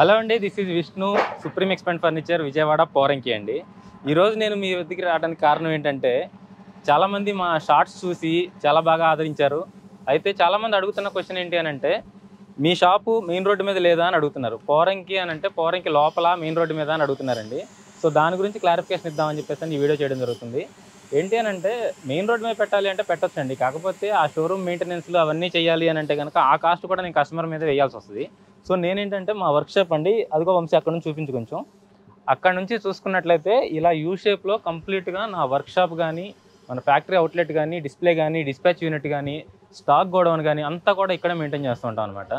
Hello అండి this is Vishnu supreme expand furniture Vijayawada Poranki అండి. ఈరోజు నేను మీ వద్దకి రావడానికి కారణం ఏంటంటే చాలామంది మా షార్ట్స్ చూసి చాలా బాగా ఆదరించారు. అయితే చాలామంది అడుగుతున్న క్వశ్చన్ ఏంటి అని అంటే మీ షాపు మెయిన్ రోడ్డు మీద లేదా అని అడుగుతున్నారు. పోరంకి అని అంటే పోరంకి లోపల మెయిన్ రోడ్డు మీద అని అడుగుతున్నారండి. సో దాని గురించి క్లారిఫికేషన్ ఇద్దామని చెప్పేసి ఈ వీడియో చేయడం జరుగుతుంది. ఏంటి అని అంటే మెయిన్ రోడ్ మీద పెట్టాలి అంటే పెట్టొచ్చండి. కాకపోతే ఆ షోరూమ్ మెయింటెనెన్స్లు అవన్నీ చేయాలి అని అంటే కనుక ఆ కాస్ట్ కూడా నేను కస్టమర్ మీద వేయాల్సి వస్తుంది. సో నేనేంటంటే మా వర్క్షాప్ అండి అదిగో వంశీ అక్కడ నుంచి చూపించు కొంచెం. అక్కడ నుంచి చూసుకున్నట్లయితే ఇలా యూ షేప్లో కంప్లీట్గా నా వర్క్షాప్ కానీ మన ఫ్యాక్టరీ అవుట్లెట్ కానీ డిస్ప్లే కానీ డిస్పాచ్ యూనిట్ కానీ స్టాక్ గోడౌన్ కానీ అంతా కూడా ఇక్కడే మెయింటైన్ చేస్తూ ఉంటాం అనమాట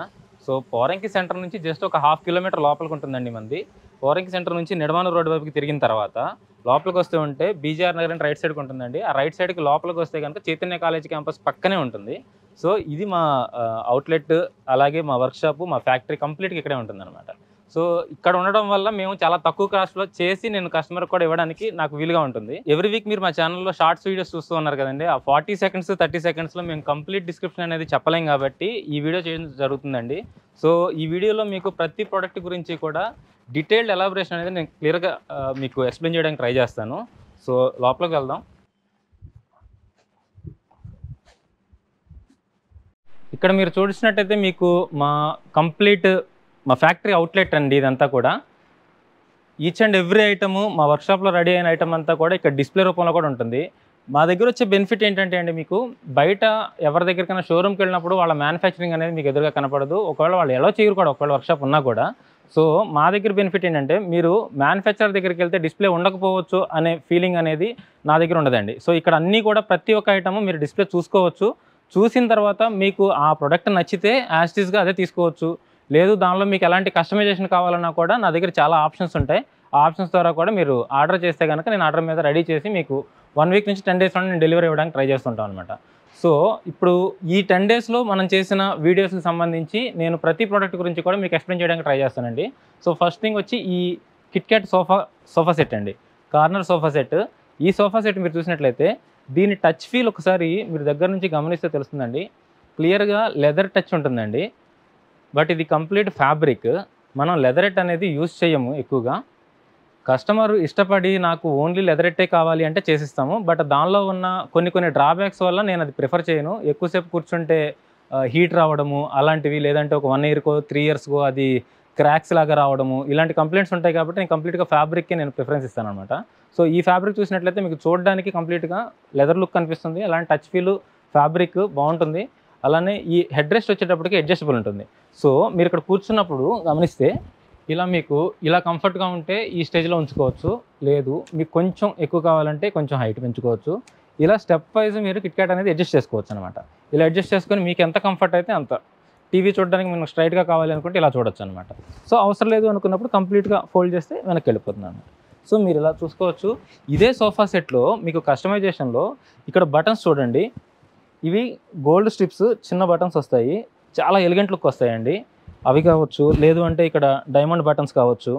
సో పోరంకి సెంటర్ నుంచి జస్ట్ ఒక హాఫ్ కిలోమీటర్ లోపలికి ఉంటుందండి మంది. పోరంకి సెంటర్ నుంచి నిడమాన రోడ్డు వైపుకి తిరిగిన తర్వాత లోపలికి వస్తే ఉంటే బీజీఆర్ నగర్ అని రైట్ సైడ్కి ఉంటుందండి. ఆ రైట్ సైడ్కి లోపలికి వస్తే కనుక చైతన్య కాలేజ్ క్యాంపస్ పక్కనే ఉంటుంది. సో ఇది మా అవుట్లెట్ అలాగే మా వర్క్షాప్ మా ఫ్యాక్టరీ కంప్లీట్గా ఇక్కడే ఉంటుంది అనమాట సో ఇక్కడ ఉండడం వల్ల మేము చాలా తక్కువ కాస్ట్లో చేసి నేను కస్టమర్ కూడా ఇవ్వడానికి నాకు వీలుగా ఉంటుంది. ఎవ్రీ వీక్ మీరు మా ఛానల్లో షార్ట్స్ వీడియోస్ చూస్తూ ఉన్నారు కదండి. ఆ ఫార్టీ సెకండ్స్ థర్టీ సెకండ్స్లో మేము కంప్లీట్ డిస్క్రిప్షన్ అనేది చెప్పలేం కాబట్టి ఈ వీడియో చేయడం జరుగుతుందండి. సో ఈ వీడియోలో మీకు ప్రతి ప్రోడక్ట్ గురించి కూడా డీటెయిల్డ్ ఎలాబరేషన్ అనేది నేను క్లియర్గా మీకు ఎక్స్ప్లెయిన్ చేయడానికి ట్రై చేస్తాను. సో లోపలికి వెళ్దాం. ఇక్కడ మీరు చూసినట్టయితే మీకు మా కంప్లీట్ మా ఫ్యాక్టరీ అవుట్లెట్ అండి ఇదంతా కూడా. ఈచ్ అండ్ ఎవ్రీ ఐటము మా వర్క్షాప్లో రెడీ అయిన ఐటమ్ అంతా కూడా ఇక్కడ డిస్ప్లే రూపంలో కూడా ఉంటుంది. మా దగ్గర వచ్చే బెనిఫిట్ ఏంటంటే అండి మీకు బయట ఎవరి దగ్గరికైనా షోరూమ్కి వెళ్ళినప్పుడు వాళ్ళ మ్యానుఫ్యాక్చరింగ్ అనేది మీకు ఎదురుగా కనపడదు. ఒకవేళ వాళ్ళు ఎలా చేయరు కూడా ఒకవేళ వర్క్షాప్ ఉన్నా కూడా. సో మా దగ్గర బెనిఫిట్ ఏంటంటే మీరు మ్యానుఫ్యాక్చరర్ దగ్గరికి వెళ్తే డిస్ప్లే ఉండకపోవచ్చు అనే ఫీలింగ్ అనేది నా దగ్గర ఉండదండి. సో ఇక్కడ అన్నీ కూడా ప్రతి ఒక్క ఐటమ్ మీరు డిస్ప్లే చూసుకోవచ్చు. చూసిన తర్వాత మీకు ఆ ప్రొడక్ట్ నచ్చితే యాస్టీస్గా అదే తీసుకోవచ్చు. లేదు దానిలో మీకు ఎలాంటి కస్టమైజేషన్ కావాలన్నా కూడా నా దగ్గర చాలా ఆప్షన్స్ ఉంటాయి. ఆప్షన్స్ ద్వారా కూడా మీరు ఆర్డర్ చేస్తే కనుక నేను ఆర్డర్ మీద రెడీ చేసి మీకు వన్ వీక్ నుంచి టెన్ డేస్ నేను డెలివరీ ఇవ్వడానికి ట్రై చేస్తుంటాను అనమాట సో ఇప్పుడు ఈ టెన్ డేస్లో మనం చేసిన వీడియోస్కి సంబంధించి నేను ప్రతి ప్రోడక్ట్ గురించి కూడా మీకు ఎక్స్ప్లెయిన్ చేయడానికి ట్రై చేస్తానండి. సో ఫస్ట్ థింగ్ వచ్చి ఈ కిట్క్యాట్ సోఫా సోఫా సెట్ అండి. Corner sofa set. ఈ సోఫా సెట్ మీరు చూసినట్లయితే దీని టచ్ ఫీల్ ఒకసారి మీరు దగ్గర నుంచి గమనిస్తే తెలుస్తుందండి. క్లియర్గా లెదర్ టచ్ ఉంటుందండి. బట్ ఇది కంప్లీట్ ఫ్యాబ్రిక్. మనం లెదరెట్ అనేది యూజ్ చేయము ఎక్కువగా. కస్టమర్ ఇష్టపడి నాకు ఓన్లీ లెదరెట్టే కావాలి అంటే చేసిస్తాము బట్ దానిలో ఉన్న కొన్ని కొన్ని డ్రాబ్యాక్స్ వల్ల నేను అది ప్రిఫర్ చేయను. ఎక్కువసేపు కూర్చుంటే హీట్ రావడము అలాంటివి లేదంటే ఒక వన్ ఇయర్కో త్రీ ఇయర్స్కో అది క్రాక్స్ లాగా రావడము ఇలాంటి కంప్లైంట్స్ ఉంటాయి కాబట్టి నేను కంప్లీట్గా ఫ్యాబ్రిక్కి నేను ప్రిఫరెన్స్ ఇస్తాను అనమాట సో ఈ ఫ్యాబ్రిక్ చూసినట్లయితే మీకు చూడడానికి కంప్లీట్గా లెదర్ లుక్ కనిపిస్తుంది అలాంటి టచ్ ఫీల్ ఫ్యాబ్రిక్ బాగుంటుంది. అలానే ఈ హెడ్ రెస్ట్ వచ్చేటప్పటికి అడ్జస్టబుల్ ఉంటుంది. సో మీరు ఇక్కడ కూర్చున్నప్పుడు గమనిస్తే ఇలా మీకు ఇలా కంఫర్ట్గా ఉంటే ఈ స్టేజ్లో ఉంచుకోవచ్చు. లేదు మీకు కొంచెం ఎక్కువ కావాలంటే కొంచెం హైట్ పెంచుకోవచ్చు. ఇలా స్టెప్ వైజ్ మీరు కిట్కాట్ అనేది అడ్జస్ట్ చేసుకోవచ్చు అనమాట ఇలా అడ్జస్ట్ చేసుకొని మీకు ఎంత కంఫర్ట్ అయితే అంత. టీవీ చూడడానికి మీకు స్ట్రైట్గా కావాలి అనుకుంటే ఇలా చూడొచ్చు అనమాట సో అవసరం లేదు అనుకున్నప్పుడు కంప్లీట్గా ఫోల్డ్ చేస్తే వెనక్కి వెళ్ళిపోతుంది అనమాట సో మీరు ఇలా చూసుకోవచ్చు. ఇదే సోఫా సెట్లో మీకు కస్టమైజేషన్లో ఇక్కడ బటన్స్ చూడండి. ఇవి గోల్డ్ స్ట్రిప్స్ చిన్న బటన్స్ వస్తాయి. చాలా ఎలిగెంట్ లుక్ వస్తాయండి. అవి కావచ్చు లేదు అంటే ఇక్కడ డైమండ్ బటన్స్ కావచ్చు.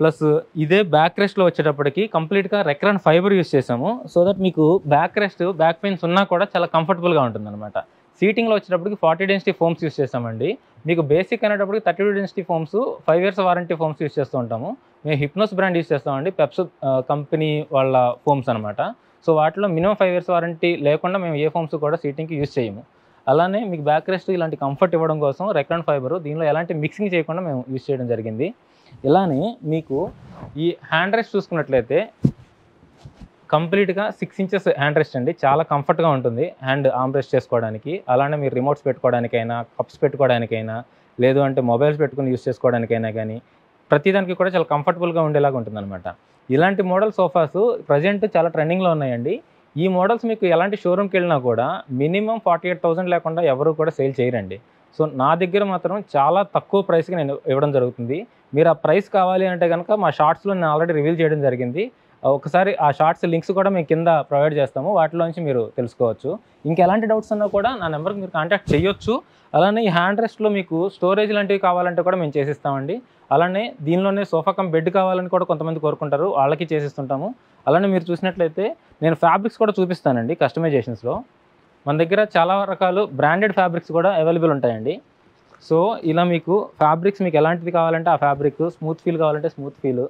ప్లస్ ఇదే బ్యాక్ రెస్ట్లో వచ్చేటప్పటికి కంప్లీట్గా రెక్రాన్ ఫైబర్ యూస్ చేసాము సో దట్ మీకు బ్యాక్ రెస్ట్ బ్యాక్ పెయిన్స్ ఉన్నా కూడా చాలా కంఫర్టబుల్గా ఉంటుంది అనమాట సీటింగ్లో వచ్చేటప్పటికి ఫార్టీ డెన్సిటీ ఫోమ్స్ యూస్ చేస్తామండి. మీకు బేసిక్ అనేటప్పటికి thirty two density foams five years warranty foams use చేస్తూ ఉంటాము. మేము హిప్నోస్ బ్రాండ్ యూస్ చేస్తామండి పెప్స్ కంపెనీ వాళ్ళ ఫోమ్స్ అనమాట సో వాటిలో మినిమం ఫైవ్ ఇయర్స్ వారంటీ లేకుండా మేము ఏ ఫోమ్స్ కూడా సీటింగ్కి యూస్ చేయము. అలానే మీకు బ్యాక్ రెస్ట్ ఇలాంటి కంఫర్ట్ ఇవ్వడం కోసం రెక్రాన్ ఫైబర్ దీనిలో ఎలాంటి మిక్సింగ్ చేయకుండా మేము యూజ్ చేయడం జరిగింది. ఇలానే మీకు ఈ హ్యాండ్ రెస్ట్ చూసుకున్నట్లయితే కంప్లీట్గా సిక్స్ ఇంచెస్ హ్యాండ్ రెస్ట్ అండి. చాలా కంఫర్ట్గా ఉంటుంది హ్యాండ్ ఆమ్ రెస్ట్ చేసుకోవడానికి. అలానే మీరు రిమోట్స్ పెట్టుకోవడానికైనా కప్స్ పెట్టుకోవడానికైనా లేదు అంటే మొబైల్స్ పెట్టుకుని యూస్ చేసుకోవడానికైనా కానీ ప్రతిదానికి కూడా చాలా కంఫర్టబుల్గా ఉండేలాగా ఉంటుందన్నమాట. ఇలాంటి మోడల్ సోఫాస్ ప్రజెంట్ చాలా ట్రెండింగ్లో ఉన్నాయండి. ఈ మోడల్స్ మీకు ఎలాంటి షోరూమ్కి వెళ్ళినా కూడా మినిమం ఫార్టీ ఎయిట్ థౌసండ్ లేకుండా ఎవరు కూడా సేల్ చేయరండి. సో నా దగ్గర మాత్రం చాలా తక్కువ ప్రైస్కి నేను ఇవ్వడం జరుగుతుంది. మీరు ఆ ప్రైస్ కావాలి అంటే కనుక మా షార్ట్స్లో నేను ఆల్రెడీ రివీల్ చేయడం జరిగింది. ఒకసారి ఆ షార్ట్స్ లింక్స్ కూడా మేము కింద ప్రొవైడ్ చేస్తాము. వాటిలోంచి మీరు తెలుసుకోవచ్చు. ఇంకా ఎలాంటి డౌట్స్ ఉన్నా కూడా నా నెంబర్కి మీరు కాంటాక్ట్ చేయొచ్చు. అలానే ఈ హ్యాండ్ రెస్ట్లో మీకు స్టోరేజ్ లాంటివి కావాలంటే కూడా మేము చేసిస్తామండి. అలానే దీనిలోనే సోఫా కమ్ బెడ్ కావాలని కూడా కొంతమంది కోరుకుంటారు. వాళ్ళకి చేసిస్తుంటాము. అలానే మీరు చూసినట్లయితే నేను ఫ్యాబ్రిక్స్ కూడా చూపిస్తానండి కస్టమైజేషన్స్లో. మన దగ్గర చాలా రకాలు బ్రాండెడ్ ఫ్యాబ్రిక్స్ కూడా అవైలబుల్ ఉంటాయండి. సో ఇలా మీకు ఫ్యాబ్రిక్స్ మీకు ఎలాంటిది కావాలంటే ఆ ఫ్యాబ్రిక్ స్మూత్ ఫీల్ కావాలంటే స్మూత్ ఫీల్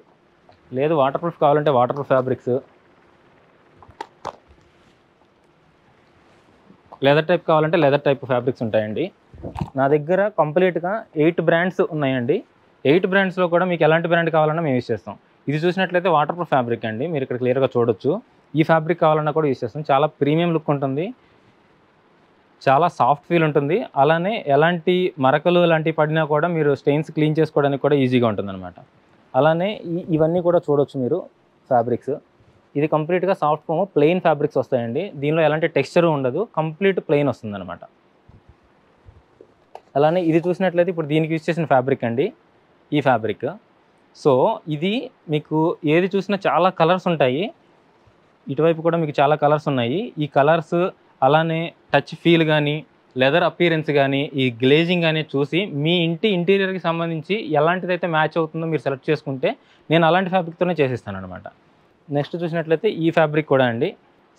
లేదు వాటర్ ప్రూఫ్ కావాలంటే waterproof fabrics leather type కావాలంటే లెదర్ టైప్ ఫ్యాబ్రిక్స్ ఉంటాయండి. నా దగ్గర కంప్లీట్గా ఎయిట్ బ్రాండ్స్ ఉన్నాయండి. ఎయిట్ బ్రాండ్స్లో కూడా మీకు ఎలాంటి బ్రాండ్ కావాలన్నా మేము యూస్ చేస్తాం. ఇది చూసినట్లయితే వాటర్ ప్రూఫ్ ఫ్యాబ్రిక్ అండి. మీరు ఇక్కడ క్లియర్గా చూడొచ్చు. ఈ ఫ్యాబ్రిక్ కావాలన్నా కూడా యూస్ చేస్తాం. చాలా ప్రీమియం లుక్ ఉంటుంది. చాలా సాఫ్ట్ ఫీల్ ఉంటుంది. అలానే ఎలాంటి మరకలు లాంటివి పడినా కూడా మీరు స్టెయిన్స్ క్లీన్ చేసుకోవడానికి కూడా ఈజీగా ఉంటుంది అనమాట అలానే ఇవన్నీ కూడా చూడొచ్చు మీరు ఫ్యాబ్రిక్స్ ఇది కంప్లీట్గా సాఫ్ట్ ఫోమ్ ప్లెయిన్ ఫ్యాబ్రిక్స్ వస్తాయండి. దీనిలో ఎలాంటి టెక్స్చర్ ఉండదు. కంప్లీట్ ప్లెయిన్ వస్తుంది అలానే ఇది చూసినట్లయితే ఇప్పుడు దీనికి యూజ్ చేసిన ఫ్యాబ్రిక్ అండి. ఈ ఫ్యాబ్రిక్ సో ఇది మీకు ఏది చూసినా చాలా కలర్స్ ఉంటాయి. ఇటువైపు కూడా మీకు చాలా కలర్స్ ఉన్నాయి. ఈ కలర్స్ అలానే టచ్ ఫీల్ కానీ లెదర్ అపీరెన్స్ కానీ ఈ గ్లేజింగ్ కానీ చూసి మీ ఇంటి ఇంటీరియర్కి సంబంధించి ఎలాంటిదైతే మ్యాచ్ అవుతుందో మీరు సెలెక్ట్ చేసుకుంటే నేను అలాంటి ఫ్యాబ్రిక్తోనే చేసిస్తాను అనమాట నెక్స్ట్ చూసినట్లయితే ఈ ఫ్యాబ్రిక్ కూడా అండి.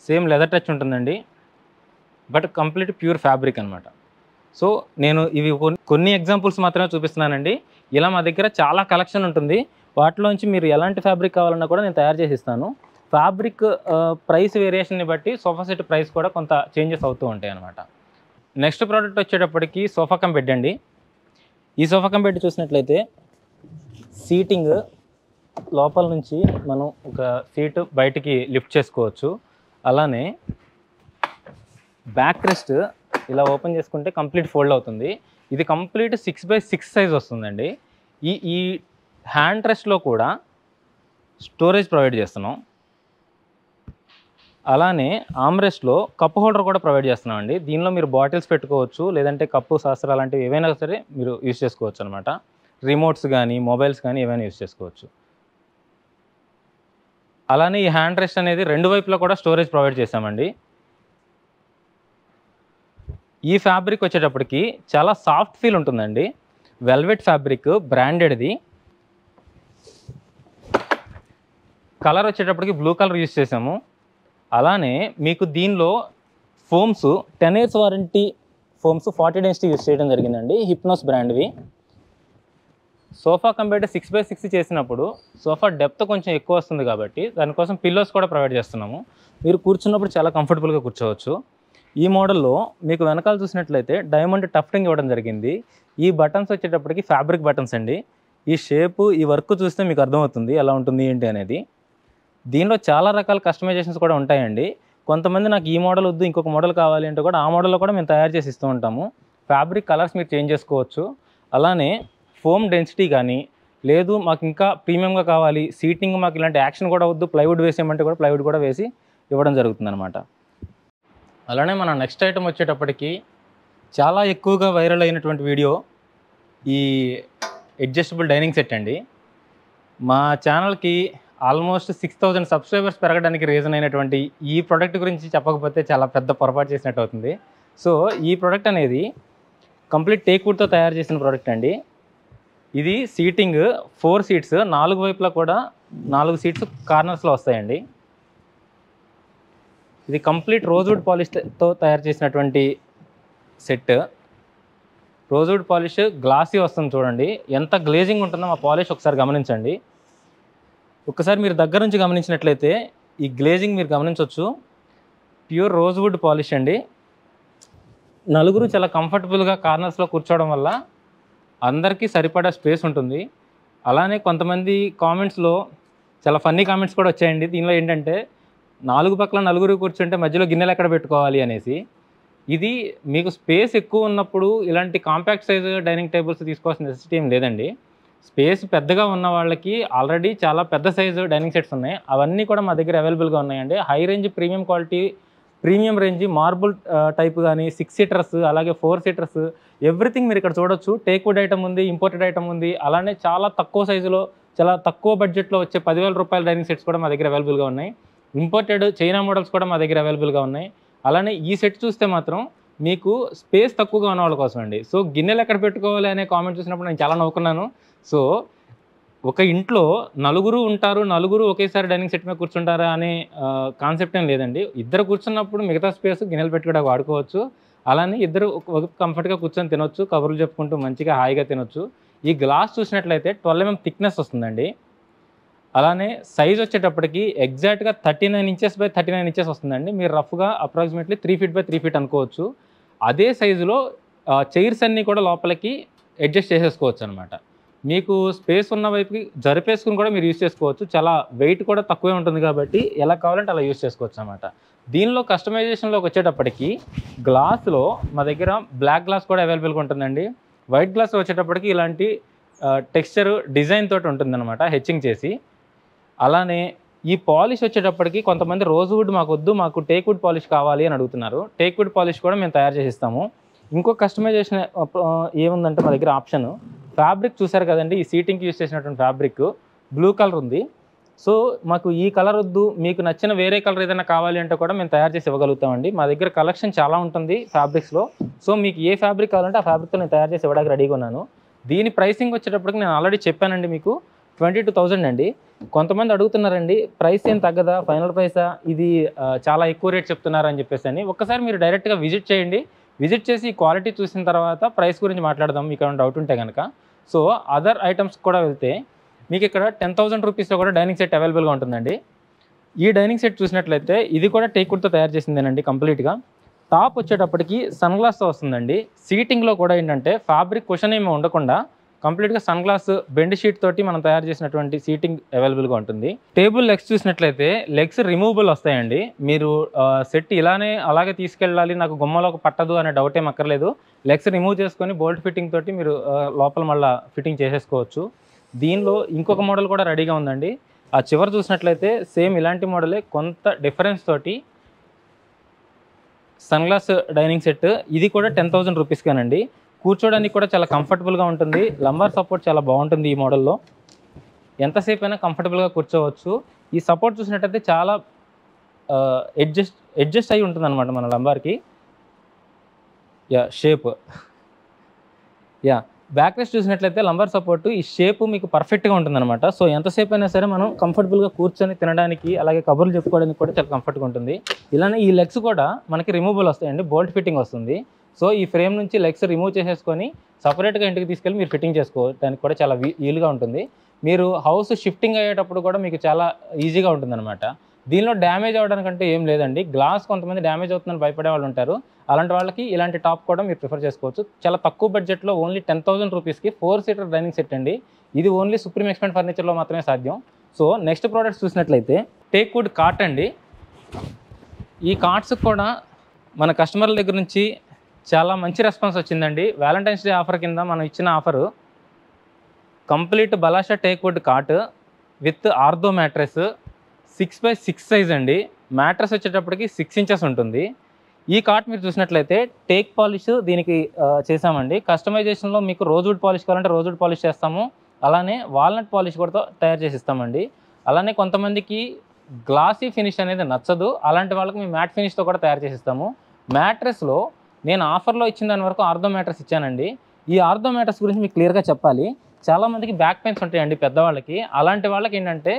సేమ్ లెదర్ టచ్ ఉంటుందండి. బట్ కంప్లీట్ ప్యూర్ ఫ్యాబ్రిక్ అనమాట సో నేను ఇవి కొన్ని ఎగ్జాంపుల్స్ మాత్రమే చూపిస్తున్నానండి. ఇలా మా దగ్గర చాలా కలెక్షన్ ఉంటుంది. వాటిలోంచి మీరు ఎలాంటి ఫ్యాబ్రిక్ కావాలన్నా కూడా నేను తయారు చేసి ఇస్తాను ఫ్యాబ్రిక్ ప్రైస్ వేరియేషన్ని బట్టి సోఫా సెట్ ప్రైస్ కూడా కొంత చేంజెస్ అవుతూ ఉంటాయి అనమాట నెక్స్ట్ ప్రోడక్ట్ వచ్చేటప్పటికి సోఫా కం బెడ్ అండి. ఈ సోఫా కం బెడ్ చూసినట్లయితే సీటింగ్ లోపల నుంచి మనం ఒక సీట్ బయటికి లిఫ్ట్ చేసుకోవచ్చు. అలానే బ్యాక్ రెస్ట్ ఇలా ఓపెన్ చేసుకుంటే కంప్లీట్ ఫోల్డ్ అవుతుంది. ఇది complete six by six size వస్తుందండి. ఈ ఈ హ్యాండ్ రెస్ట్లో కూడా స్టోరేజ్ ప్రొవైడ్ చేస్తున్నాం. అలానే ఆమ్రెస్ట్లో కప్ హోల్డర్ కూడా ప్రొవైడ్ చేస్తున్నామండి. దీనిలో మీరు బాటిల్స్ పెట్టుకోవచ్చు లేదంటే కప్పు శాస్త్ర లాంటివి ఏవైనా సరే మీరు యూస్ చేసుకోవచ్చు అనమాట రిమోట్స్ కానీ మొబైల్స్ కానీ ఏవైనా యూస్ చేసుకోవచ్చు. అలానే ఈ హ్యాండ్ రెస్ట్ అనేది రెండు వైపులా కూడా స్టోరేజ్ ప్రొవైడ్ చేశామండి. ఈ ఫ్యాబ్రిక్ వచ్చేటప్పటికి చాలా సాఫ్ట్ ఫీల్ ఉంటుందండి. వెల్వెట్ ఫ్యాబ్రిక్ బ్రాండెడ్ది కలర్ వచ్చేటప్పటికి బ్లూ కలర్ యూస్ చేసాము అలానే మీకు దీనిలో foams ten years warranty foams forty density use చేయడం జరిగిందండి. Hypnos బ్రాండ్వి sofa compare six by six చేసినప్పుడు సోఫా డెప్త్ కొంచెం ఎక్కువ వస్తుంది కాబట్టి దానికోసం పిల్లోస్ కూడా ప్రొవైడ్ చేస్తున్నాము. మీరు కూర్చున్నప్పుడు చాలా కంఫర్టబుల్గా కూర్చోవచ్చు. ఈ మోడల్లో మీకు వెనకాల చూసినట్లయితే డైమండ్ టఫ్టింగ్ ఇవ్వడం జరిగింది. ఈ బటన్స్ వచ్చేటప్పటికి ఫ్యాబ్రిక్ బటన్స్ అండి. ఈ షేపు ఈ వర్క్ చూస్తే మీకు అర్థమవుతుంది ఎలా ఉంటుంది ఏంటి అనేది. దీనిలో చాలా రకాల కస్టమైజేషన్స్ కూడా ఉంటాయండి. కొంతమంది నాకు ఈ మోడల్ వద్దు ఇంకొక మోడల్ కావాలి అంటే కూడా ఆ మోడల్లో కూడా మేము తయారు చేసి ఇస్తూ ఉంటాము. ఫ్యాబ్రిక్ కలర్స్ మీరు చేంజ్ చేసుకోవచ్చు. అలానే ఫోమ్ డెన్సిటీ కానీ లేదు మాకు ఇంకా ప్రీమియంగా కావాలి సీటింగ్ మాకు ఇలాంటి యాక్షన్ కూడా వద్దు ప్లైవుడ్ వేసేయమంటే కూడా ప్లైవుడ్ కూడా వేసి ఇవ్వడం జరుగుతుంది అనమాట అలానే మన నెక్స్ట్ ఐటమ్ వచ్చేటప్పటికి చాలా ఎక్కువగా వైరల్ అయినటువంటి వీడియో ఈ అడ్జస్టబుల్ డైనింగ్ సెట్ అండి. మా ఛానల్కి ఆల్మోస్ట్ సిక్స్ థౌజండ్ సబ్స్క్రైబర్స్ పెరగడానికి రీజన్ అయినటువంటి ఈ ప్రోడక్ట్ గురించి చెప్పకపోతే చాలా పెద్ద పొరపాటు చేసినట్టు అవుతుంది. సో ఈ ప్రోడక్ట్ అనేది కంప్లీట్ టేక్వుడ్తో తయారు చేసిన ప్రోడక్ట్ అండి. ఇది సీటింగ్ ఫోర్ సీట్స్ నాలుగు వైపులా కూడా నాలుగు సీట్స్ కార్నర్స్లో వస్తాయండి. ఇది కంప్లీట్ రోజ్వుడ్ పాలిష్తో తయారు చేసినటువంటి సెట్. రోజ్వుడ్ పాలిష్ గ్లాసీ వస్తుంది చూడండి. ఎంత గ్లేజింగ్ ఉంటుందో ఆ పాలిష్ ఒకసారి గమనించండి. ఒకసారి మీరు దగ్గర నుంచి గమనించినట్లయితే ఈ గ్లేజింగ్ మీరు గమనించవచ్చు ప్యూర్ రోజ్వుడ్ పాలిష్ అండి. నలుగురు చాలా కంఫర్టబుల్గా కార్నర్స్లో కూర్చోవడం వల్ల అందరికీ సరిపడా స్పేస్ ఉంటుంది. అలానే కొంతమంది కామెంట్స్లో చాలా ఫన్నీ కామెంట్స్ కూడా వచ్చాయండి. దీనిలో ఏంటంటే నాలుగు పక్కల నలుగురు కూర్చుంటే మధ్యలో గిన్నెలు ఎక్కడ పెట్టుకోవాలి అనేసి. ఇది మీకు స్పేస్ ఎక్కువ ఉన్నప్పుడు ఇలాంటి కాంపాక్ట్ సైజ్ డైనింగ్ టేబుల్స్ తీసుకోవాల్సిన నెసెసిటీ ఏం లేదండి. స్పేస్ పెద్దగా ఉన్న వాళ్ళకి ఆల్రెడీ చాలా పెద్ద సైజు డైనింగ్ సెట్స్ ఉన్నాయి. అవన్నీ కూడా మా దగ్గర అవైలబుల్గా ఉన్నాయండి. High range premium quality premium range marble type కానీ సిక్స్ సీటర్స్ అలాగే ఫోర్ సీటర్స్ ఎవ్రీథింగ్ మీరు ఇక్కడ చూడొచ్చు. టేక్వుడ్ ఐటమ్ ఉంది ఇంపోర్టెడ్ ఐటమ్ ఉంది. అలానే చాలా తక్కువ సైజులో చాలా తక్కువ బడ్జెట్లో వచ్చే పదివేల రూపాయల డైనింగ్ సెట్స్ కూడా మా దగ్గర అవైలబుల్గా ఉన్నాయి. ఇంపోర్టెడ్ చైనా మోడల్స్ కూడా మా దగ్గర అవైలబుల్గా ఉన్నాయి. అలానే ఈ సెట్ చూస్తే మాత్రం మీకు స్పేస్ తక్కువగా ఉన్న వాళ్ళ కోసం అండి. సో గిన్నెలు ఎక్కడ పెట్టుకోవాలి అనే కామెంట్ చూసినప్పుడు నేను చాలా నవ్వుకున్నాను. సో ఒక ఇంట్లో నలుగురు ఉంటారు నలుగురు ఒకేసారి డైనింగ్ సెట్ మీద కూర్చుంటారా అనే కాన్సెప్ట్ ఏం లేదండి. ఇద్దరు కూర్చున్నప్పుడు మిగతా స్పేస్ గిన్నెలు పెట్టుకోవడానికి వాడుకోవచ్చు. అలానే ఇద్దరు కంఫర్ట్గా కూర్చొని తినొచ్చు కబుర్లు చెప్పుకుంటూ మంచిగా హాయిగా తినొచ్చు. ఈ గ్లాస్ చూసినట్లయితే ట్వెల్వ్ ఎంఎం థిక్నెస్ వస్తుందండి. అలానే సైజ్ వచ్చేటప్పటికి ఎగ్జాక్ట్గా thirty nine inches by thirty nine inches వస్తుందండి. మీరు రఫ్గా approximately three feet by three feet అనుకోవచ్చు. అదే సైజులో చైర్స్ అన్నీ కూడా లోపలికి అడ్జస్ట్ చేసేసుకోవచ్చు అనమాట మీకు స్పేస్ ఉన్న వైపుకి జరిపేసుకుని కూడా మీరు యూస్ చేసుకోవచ్చు. చాలా వెయిట్ కూడా తక్కువే ఉంటుంది కాబట్టి ఎలా కావాలంటే అలా యూస్ చేసుకోవచ్చు అనమాట దీనిలో కస్టమైజేషన్లోకి వచ్చేటప్పటికి గ్లాస్లో మా దగ్గర బ్లాక్ గ్లాస్ కూడా అవైలబుల్గా ఉంటుందండి. వైట్ గ్లాస్ వచ్చేటప్పటికి ఇలాంటి టెక్స్చర్ డిజైన్ తోటి ఉంటుందన్నమాట హెచ్చింగ్ చేసి. అలానే ఈ పాలిష్ వచ్చేటప్పటికి కొంతమంది రోజువుడ్ మాకు వద్దు మాకు టేక్వుడ్ పాలిష్ కావాలి అని అడుగుతున్నారు. టేక్వుడ్ పాలిష్ కూడా మేము తయారు చేసిస్తాము. ఇంకో కస్టమైజేషన్ ఏముందంటే మా దగ్గర ఆప్షన్. ఫ్యాబ్రిక్ చూసారు కదండి ఈ సీటింగ్కి యూస్ చేసినటువంటి ఫ్యాబ్రిక్. బ్లూ కలర్ ఉంది. సో మాకు ఈ కలర్ వద్దు మీకు నచ్చిన వేరే కలర్ ఏదైనా కావాలి అంటే కూడా మేము తయారు చేసి ఇవ్వగలుగుతామండి. మా దగ్గర కలెక్షన్ చాలా ఉంటుంది ఫ్యాబ్రిక్స్లో. సో మీకు ఏ ఫ్యాబ్రిక్ కావాలంటే ఆ ఫ్యాబ్రిక్తో నేను తయారు చేసి ఇవ్వడానికి రెడీగా ఉన్నాను. దీని ప్రైసింగ్ వచ్చేటప్పటికి నేను ఆల్రెడీ చెప్పానండి మీకు. ట్వంటీ టూ థౌజండ్ అండి. కొంతమంది అడుగుతున్నారండి ప్రైస్ ఏం తగ్గదా ఫైనల్ ప్రైసా ఇది చాలా ఎక్కువ రేట్ చెప్తున్నారు అని చెప్పేసి అని. ఒక్కసారి మీరు డైరెక్ట్గా విజిట్ చేయండి. విజిట్ చేసి క్వాలిటీ చూసిన తర్వాత ప్రైస్ గురించి మాట్లాడదాం మీకు ఏమైనా డౌట్ ఉంటే కనుక సో అదర్ ఐటమ్స్ కూడా వెళ్తే మీకు ఇక్కడ టెన్ థౌసండ్ రూపీస్లో కూడా డైనింగ్ సెట్ అవైలబుల్గా ఉంటుందండి. ఈ డైనింగ్ సెట్ చూసినట్లయితే ఇది కూడా టేక్వుడ్తో తయారు చేసిందేనండి కంప్లీట్గా. టాప్ వచ్చేటప్పటికి సన్ గ్లాస్తో వస్తుందండి. సీటింగ్లో కూడా ఏంటంటే ఫ్యాబ్రిక్ క్వశ్చన్ ఏమి ఉండకుండా కంప్లీట్గా సన్ గ్లాస్ బెండ్ షీట్ తోటి మనం తయారు చేసినటువంటి సీటింగ్ అవైలబుల్గా ఉంటుంది. టేబుల్ లెగ్స్ చూసినట్లయితే లెగ్స్ రిమూవబుల్ వస్తాయండి. మీరు సెట్ ఇలానే అలాగే తీసుకెళ్ళాలి నాకు గుమ్మలోకి పట్టదు అనే డౌట్ ఏం అక్కర్లేదు. లెగ్స్ రిమూవ్ చేసుకొని బోల్ట్ ఫిట్టింగ్ తోటి మీరు లోపల మళ్ళీ ఫిట్టింగ్ చేసేసుకోవచ్చు. దీనిలో ఇంకొక మోడల్ కూడా రెడీగా ఉందండి. ఆ చివరి చూసినట్లయితే సేమ్ ఇలాంటి మోడలే కొంత డిఫరెన్స్ తోటి సన్ గ్లాస్ డైనింగ్ సెట్. ఇది కూడా టెన్ థౌజండ్ రూపీస్కేనండి. కూర్చోడానికి కూడా చాలా కంఫర్టబుల్గా ఉంటుంది. లంబార్ సపోర్ట్ చాలా బాగుంటుంది ఈ మోడల్లో ఎంతసేపు అయినా కంఫర్టబుల్గా కూర్చోవచ్చు. ఈ సపోర్ట్ చూసినట్టయితే చాలా అడ్జస్ట్ అడ్జస్ట్ అయి ఉంటుంది అనమాట మన లంబార్కి యా షేప్ యా బ్యాక్ రెస్ట్ చూసినట్లయితే లంబర్ సపోర్ట్ ఈ షేప్ మీకు పర్ఫెక్ట్గా ఉంటుందన్నమాట. సో ఎంతసేపు అయినా సరే మనం కంఫర్టబుల్గా కూర్చొని తినడానికి అలాగే కబుర్లు చెప్పుకోవడానికి కూడా చాలా కంఫర్ట్గా ఉంటుంది. ఇలానే ఈ లెగ్స్ కూడా మనకి రిమూవబుల్ వస్తాయండి. బోల్ట్ ఫిట్టింగ్ వస్తుంది. సో ఈ ఫ్రేమ్ నుంచి లెగ్స్ రిమూవ్ చేసేసుకొని సపరేట్గా ఇంటికి తీసుకెళ్ళి మీరు ఫిట్టింగ్ చేసుకోవడానికి కూడా చాలా వీ- వీలుగా ఉంటుంది. మీరు హౌస్ షిఫ్టింగ్ అయ్యేటప్పుడు కూడా మీకు చాలా ఈజీగా ఉంటుందన్నమాట. దీనిలో డ్యామేజ్ అవ్వడానికంటే ఏం లేదండి. గ్లాస్ కొంతమంది డ్యామేజ్ అవుతుందని భయపడే వాళ్ళు ఉంటారు. అలాంటి వాళ్ళకి ఇలాంటి టాప్ కూడా మీరు ప్రిఫర్ చేసుకోవచ్చు. చాలా తక్కువ బడ్జెట్లో ఓన్లీ టెన్ థౌసండ్ రూపీస్కి ఫోర్ సీటర్ డైనింగ్ సెట్ అండి. ఇది ఓన్లీ సుప్రీం ఎక్స్పెంట్ ఫర్నిచర్లో మాత్రమే సాధ్యం. సో నెక్స్ట్ ప్రోడక్ట్స్ చూసినట్లయితే టేక్ వుడ్ కార్ట్ అండి. ఈ కార్ట్స్ కూడా మన కస్టమర్ల దగ్గర నుంచి చాలా మంచి రెస్పాన్స్ వచ్చిందండి. వ్యాలంటైన్స్ డే ఆఫర్ కింద మనం ఇచ్చిన offer complete బలాషా teak wood cot with ortho mattress six by six size అండి. మ్యాట్రెస్ వచ్చేటప్పటికి సిక్స్ ఇంచెస్ ఉంటుంది. ఈ కాట్ మీరు చూసినట్లయితే టేక్ పాలిష్ దీనికి చేసామండి కస్టమైజేషన్లో మీకు రోజ్వుడ్ పాలిష్ కావాలంటే రోజ్వుడ్ పాలిష్ చేస్తాము. అలానే వాల్నట్ పాలిష్ కూడా తయారు చేసి ఇస్తామండి. అలానే కొంతమందికి గ్లాసీ ఫినిష్ అనేది నచ్చదు. అలాంటి వాళ్ళకి మేము మ్యాట్ ఫినిష్తో కూడా తయారు చేసి ఇస్తాము. మ్యాట్రెస్లో నేను ఆఫర్లో ఇచ్చిన దాని వరకు ఆర్థో మ్యాట్రెస్ ఇచ్చానండి. ఈ ఆర్థో మ్యాటర్స్ గురించి మీకు క్లియర్గా చెప్పాలి. చాలామందికి బ్యాక్ పెయిన్స్ ఉంటాయండి పెద్దవాళ్ళకి. అలాంటి వాళ్ళకి ఏంటంటే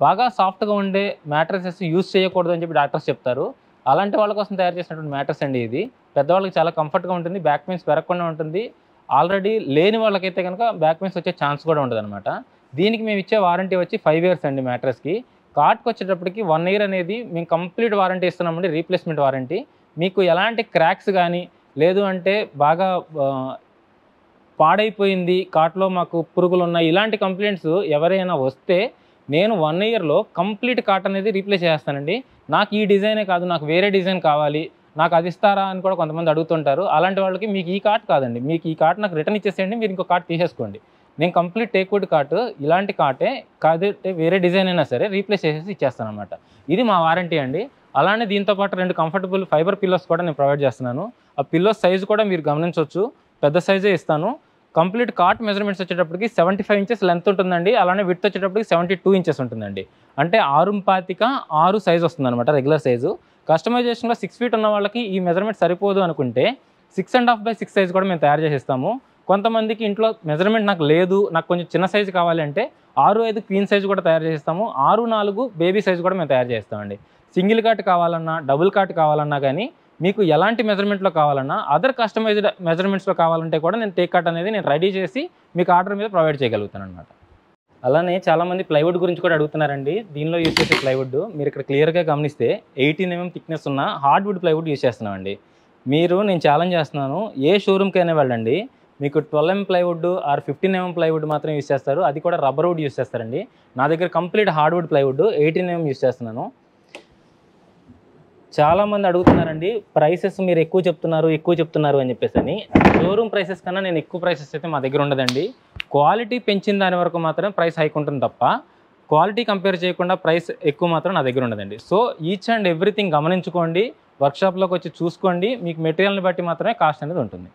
బాగా సాఫ్ట్గా ఉండే మ్యాట్రసెస్ యూస్ చేయకూడదు అని చెప్పి డాక్టర్స్ చెప్తారు. అలాంటి వాళ్ళ కోసం తయారు చేసినటువంటి మ్యాటర్స్ అండి ఇది. పెద్దవాళ్ళకి చాలా కంఫర్ట్గా ఉంటుంది బ్యాక్ పెయిన్స్ పెరగకుండా ఉంటుంది. ఆల్రెడీ లేని వాళ్ళకైతే కనుక బ్యాక్ పెయిన్స్ వచ్చే ఛాన్స్ కూడా ఉండదు అనమాట దీనికి మేము ఇచ్చే వారంటీ వచ్చి ఫైవ్ ఇయర్స్ అండి మ్యాట్రస్కి. కార్ట్కి వచ్చేటప్పటికి వన్ ఇయర్ అనేది మేము కంప్లీట్ వారంటీ ఇస్తున్నామండి రీప్లేస్మెంట్ వారంటీ. మీకు ఎలాంటి క్రాక్స్ కానీ లేదు అంటే బాగా పాడైపోయింది కార్ట్లో మాకు పురుగులు ఉన్నాయి ఇలాంటి కంప్లైంట్స్ ఎవరైనా వస్తే నేను వన్ ఇయర్లో కంప్లీట్ కార్ట్ అనేది రీప్లేస్ చేస్తానండి. నాకు ఈ డిజైనే కాదు నాకు వేరే డిజైన్ కావాలి నాకు అది ఇస్తారా అని కూడా కొంతమంది అడుగుతుంటారు. అలాంటి వాళ్ళకి మీకు ఈ కార్ట్ కాదండి. మీకు ఈ కార్ట్ నాకు రిటర్న్ ఇచ్చేసేయండి మీరు ఇంకో కార్ట్ తీసేసుకోండి. నేను కంప్లీట్ టేక్వుడ్ కార్ట్ ఇలాంటి కార్టే కాదు వేరే డిజైన్ అయినా సరే రీప్లేస్ చేసేసి ఇచ్చేస్తాను అనమాట ఇది మా వారంటీ అండి. అలానే దీంతో పాటు రెండు కంఫర్టబుల్ ఫైబర్ పిల్లోస్ కూడా నేను ప్రొవైడ్ చేస్తున్నాను. ఆ పిల్లోస్ సైజు కూడా మీరు గమనించవచ్చు. పెద్ద సైజే ఇస్తాను. కంప్లీట్ కార్ట్ మెజర్మెంట్స్ వచ్చేటప్పటికి సెవెంటీ ఫైవ్ ఇంచెస్ లెంత్ ఉంటుందండి. అలానే విత్ వచ్చేటప్పటికి సెవెంటీ టూ ఇంచెస్ ఉంటుందండి. అంటే ఆరు పాతిక ఆరు సైజ్ వస్తుంది అనమాట రెగ్యులర్ సైజు కస్టమైజేషన్లో సిక్స్ ఫీట్ ఉన్న వాళ్ళకి ఈ మెజర్మెంట్ సరిపోదు అనుకుంటే six and half by six size కూడా మేము తయారు చేసిస్తాము. కొంతమందికి ఇంట్లో మెజర్మెంట్ నాకు లేదు నాకు కొంచెం చిన్న సైజు కావాలి అంటే ఆరు ఐదు క్వీన్ సైజ్ కూడా తయారు చేస్తాము ఆరు నాలుగు బేబీ సైజ్ కూడా మేము తయారు చేస్తామండి. సింగిల్ కాట్ కావాలన్నా డబుల్ కార్ట్ కావాలన్నా కానీ మీకు ఎలాంటి మెజర్మెంట్లో కావాలన్నా అదర్ కస్టమైజ్డ్ మెజర్మెంట్స్లో కావాలంటే కూడా నేను టేక్ కట్ అనేది నేను రెడీ చేసి మీకు ఆర్డర్ మీద ప్రొవైడ్ చేయగలుగుతాను అనమాట అలానే చాలామంది ప్లైవుడ్ గురించి కూడా అడుగుతున్నారండి. దీనిలో యూస్ చేసే ప్లైవుడ్ మీరు ఇక్కడ క్లియర్గా గమనిస్తే ఎయిటీన్ ఎంఎం థిక్నెస్ ఉన్న హార్డ్వుడ్ ప్లైవుడ్ యూస్ చేస్తున్నామండి. మీరు నేను ఛాలెంజ్ చేస్తున్నాను ఏ షోరూమ్కైనా వెళ్ళండి. మీకు twelve mm plywood or fifteen mm plywood మాత్రం యూస్ చేస్తారు. అది కూడా రబ్బర్ వుడ్ యూస్ చేస్తారండి. నా దగ్గర complete hardwood plywood eighteen mm use చేస్తున్నాను. చాలామంది అడుగుతున్నారండి ప్రైసెస్ మీరు ఎక్కువ చెప్తున్నారు ఎక్కువ చెప్తున్నారు అని చెప్పేసి అని. షోరూమ్ ప్రైసెస్ కన్నా నేను ఎక్కువ ప్రైసెస్ అయితే మా దగ్గర ఉండదండి. క్వాలిటీ పెంచిన దాని వరకు మాత్రం ప్రైస్ హైక్ ఉంటుంది తప్ప క్వాలిటీ కంపేర్ చేయకుండా ప్రైస్ ఎక్కువ మాత్రం నా దగ్గర ఉండదండి. సో ఈచ్ అండ్ ఎవ్రీథింగ్ గమనించుకోండి వర్క్షాప్లోకి వచ్చి చూసుకోండి మీకు మెటీరియల్ని బట్టి మాత్రమే కాస్ట్ అనేది ఉంటుంది.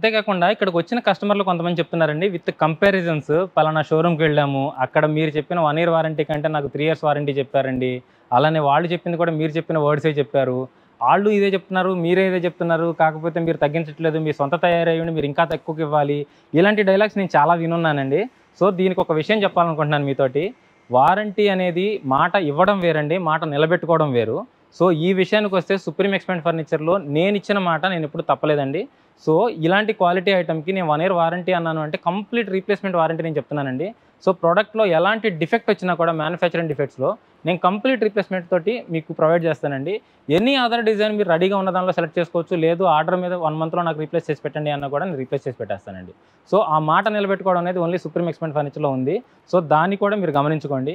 అంతేకాకుండా ఇక్కడికి వచ్చిన కస్టమర్లు కొంతమంది చెప్తున్నారండి విత్ కంపారిజన్స్ పలానా షోరూమ్కి వెళ్ళాము అక్కడ మీరు చెప్పిన వన్ ఇయర్ వారంటీ కంటే నాకు త్రీ ఇయర్స్ వారంటీ చెప్పారండి. అలానే వాళ్ళు చెప్పింది కూడా మీరు చెప్పిన వర్డ్సే చెప్పారు. వాళ్ళు ఇదే చెప్తున్నారు మీరే ఇదే చెప్తున్నారు కాకపోతే మీరు తగ్గించట్లేదు మీ సొంత తయారయ్యండి మీరు ఇంకా తక్కువకి ఇవ్వాలి. ఇలాంటి డైలాగ్స్ నేను చాలా వినున్నానండి. సో దీనికి ఒక విషయం చెప్పాలనుకుంటున్నాను మీతోటి. వారంటీ అనేది మాట ఇవ్వడం వేరండి మాట నిలబెట్టుకోవడం వేరు. సో ఈ విషయానికి వస్తే సుప్రీం ఎక్స్పెంట్ ఫర్నిచర్లో నేను ఇచ్చిన మాట నేను ఎప్పుడు తప్పలేదండి. సో ఇలాంటి క్వాలిటీ ఐటమ్కి నేను వన్ ఇయర్ వారంటీ అన్నాను అంటే కంప్లీట్ రీప్లేస్మెంట్ వారంటీ నేను చెప్తున్నానండి. సో ప్రోడక్ట్లో ఎలాంటి డిఫెక్ట్ వచ్చినా కూడా మ్యానుఫ్యాక్చరింగ్ డిఫెక్ట్స్లో నేను కంప్లీట్ రీప్లేస్మెంట్ తోటి మీకు ప్రొవైడ్ చేస్తానండి. ఎనీ అదర్ డిజైన్ మీరు రెడీగా ఉన్న దానిలో సెలెక్ట్ చేసుకోవచ్చు. లేదు ఆర్డర్ మీద వన్ మంత్లో నాకు రీప్లేస్ చేసి పెట్టండి అన్న కూడా నేను రీప్లేస్ చేసి పెట్టేస్తానండి. సో ఆ మాట నిలబెట్టుకోవడం అనేది ఓన్లీ సుప్రీం ఎక్స్పెంట్ ఫర్నిచర్లో ఉంది. సో దాన్ని కూడా మీరు గమనించుకోండి.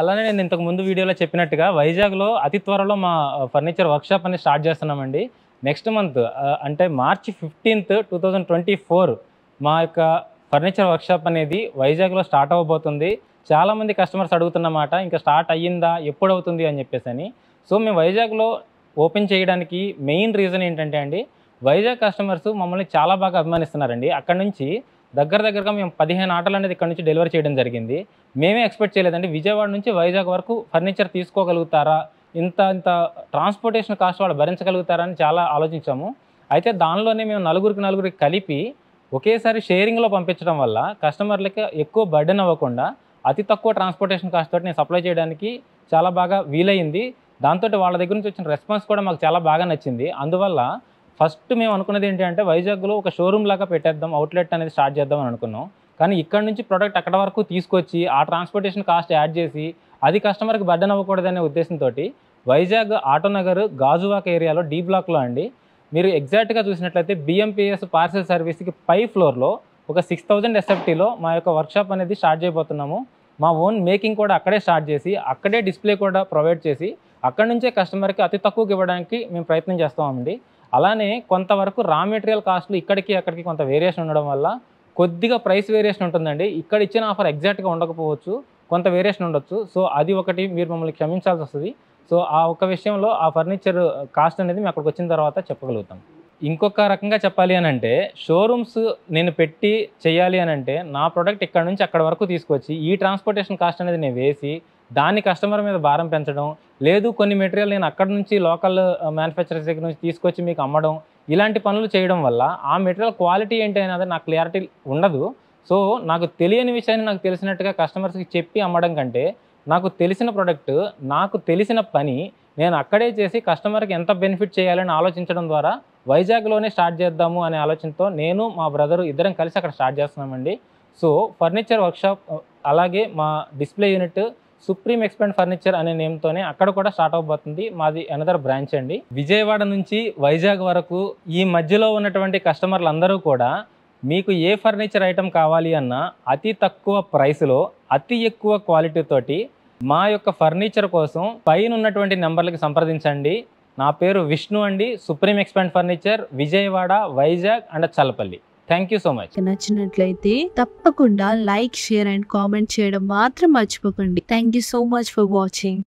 అలానే నేను ఇంతకు ముందు వీడియోలో చెప్పినట్టుగా వైజాగ్లో అతి త్వరలో మా ఫర్నిచర్ వర్క్షాప్ అనేది స్టార్ట్ చేస్తున్నామండి. నెక్స్ట్ మంత్ అంటే March fifteenth two thousand twenty four మా యొక్క ఫర్నిచర్ వర్క్షాప్ అనేది వైజాగ్లో స్టార్ట్ అవ్వబోతుంది. చాలామంది కస్టమర్స్ అడుగుతున్నమాట ఇంకా స్టార్ట్ అయ్యిందా? ఎప్పుడు అవుతుంది? అని చెప్పేసి అని. సో మేము వైజాగ్లో ఓపెన్ చేయడానికి మెయిన్ రీజన్ ఏంటంటే అండి వైజాగ్ కస్టమర్స్ మమ్మల్ని చాలా బాగా అభిమానిస్తున్నారండి. అక్కడ నుంచి దగ్గర దగ్గరగా మేము పదిహేను ఆటలు అనేది ఇక్కడ నుంచి డెలివరీ చేయడం జరిగింది. మేమే ఎక్స్పెక్ట్ చేయలేదండి విజయవాడ నుంచి వైజాగ్ వరకు ఫర్నిచర్ తీసుకోగలుగుతారా? ఇంత ఇంత ట్రాన్స్పోర్టేషన్ కాస్ట్ వాళ్ళు భరించగలుగుతారని చాలా ఆలోచించాము. అయితే దానిలోనే మేము నలుగురికి నలుగురికి కలిపి ఒకేసారి షేరింగ్లో పంపించడం వల్ల కస్టమర్లకి ఎక్కువ బర్డెన్ అవ్వకుండా అతి తక్కువ ట్రాన్స్పోర్టేషన్ కాస్ట్ తోటి నేను సప్లై చేయడానికి చాలా బాగా వీలైంది. దాంతో వాళ్ళ దగ్గర నుంచి వచ్చిన రెస్పాన్స్ కూడా మాకు చాలా బాగా నచ్చింది. అందువల్ల ఫస్ట్ మేము అనుకున్నది ఏంటంటే అంటే వైజాగ్లో ఒక షోరూమ్ లాగా పెట్టేద్దాం అవుట్లెట్ అనేది స్టార్ట్ చేద్దాం అని అనుకున్నాం. కానీ ఇక్కడ నుంచి ప్రోడక్ట్ అక్కడ వరకు తీసుకొచ్చి ఆ ట్రాన్స్పోర్టేషన్ కాస్ట్ యాడ్ చేసి అది కస్టమర్కి బర్డెన్ అవ్వకూడదనే ఉద్దేశంతో వైజాగ్ ఆటోనగర్ గాజువాక ఏరియాలో డి బ్లాక్లో అండి. మీరు ఎగ్జాక్ట్గా చూసినట్లయితే బిఎంపిఎస్ పార్సెల్ సర్వీస్కి పై ఫ్లోర్లో ఒక సిక్స్ థౌజండ్ ఎస్ఎఫ్టీలో మా యొక్క వర్క్షాప్ అనేది స్టార్ట్ చేయబోతున్నాము. మా ఓన్ మేకింగ్ కూడా అక్కడే స్టార్ట్ చేసి అక్కడే డిస్ప్లే కూడా ప్రొవైడ్ చేసి అక్కడ నుంచే కస్టమర్కి అతి తక్కువకి ఇవ్వడానికి మేము ప్రయత్నం చేస్తామండి. అలానే కొంతవరకు రా మెటీరియల్ కాస్ట్లు ఇక్కడికి అక్కడికి కొంత వేరియేషన్ ఉండడం వల్ల కొద్దిగా ప్రైస్ వేరియేషన్ ఉంటుందండి. ఇక్కడ ఇచ్చిన ఆఫర్ ఎగ్జాక్ట్గా ఉండకపోవచ్చు కొంత వేరియేషన్ ఉండొచ్చు. సో అది ఒకటి మీరు మమ్మల్ని క్షమించాల్సి వస్తుంది. సో ఆ ఒక్క విషయంలో ఆ ఫర్నిచర్ కాస్ట్ అనేది మేము అక్కడికి వచ్చిన తర్వాత చెప్పగలుగుతాం. ఇంకొక రకంగా చెప్పాలి అని అంటే షోరూమ్స్ నేను పెట్టి చేయాలి అని అంటే నా ప్రోడక్ట్ ఇక్కడ నుంచి అక్కడ వరకు తీసుకొచ్చి ఈ ట్రాన్స్పోర్టేషన్ కాస్ట్ అనేది నేను వేసి దాన్ని కస్టమర్ మీద భారం పెంచడం లేదు కొన్ని మెటీరియల్ నేను అక్కడ నుంచి లోకల్ మ్యానుఫ్యాక్చరర్స్ దగ్గర నుంచి తీసుకొచ్చి మీకు అమ్మడం ఇలాంటి పనులు చేయడం వల్ల ఆ మెటీరియల్ క్వాలిటీ ఏంటి అనేది నాకు క్లారిటీ ఉండదు. సో నాకు తెలియని విషయాన్ని నాకు తెలిసినట్టుగా కస్టమర్స్కి చెప్పి అమ్మడం కంటే నాకు తెలిసిన ప్రోడక్ట్ నాకు తెలిసిన పని నేను అక్కడే చేసి కస్టమర్కి ఎంత బెనిఫిట్ చేయాలని ఆలోచించడం ద్వారా వైజాగ్లోనే స్టార్ట్ చేద్దాము అనే ఆలోచనతో నేను మా బ్రదరు ఇద్దరం కలిసి అక్కడ స్టార్ట్ చేస్తున్నామండి. సో ఫర్నిచర్ వర్క్షాప్ అలాగే మా display unit supreme expand furniture అనే నేమ్తోనే అక్కడ కూడా స్టార్ట్ అవబోతుంది. మాది అనదర్ బ్రాంచ్ అండి. విజయవాడ నుంచి వైజాగ్ వరకు ఈ మధ్యలో ఉన్నటువంటి కస్టమర్లు అందరూ కూడా మీకు ఏ ఫర్నిచర్ ఐటెం కావాలి అన్నా అతి తక్కువ ప్రైస్లో అతి ఎక్కువ క్వాలిటీ తోటి మా యొక్క ఫర్నిచర్ కోసం పైన ఉన్నటువంటి నెంబర్లకి సంప్రదించండి. నా పేరు విష్ణు అండి. Supreme expand furniture Vijayawada Vizag and Challapalli. Thank you so much. నచ్చినట్లయితే తప్పకుండా లైక్ షేర్ అండ్ కామెంట్ చేయడం మాత్రం మర్చిపోకండి. Thank you so much for watching.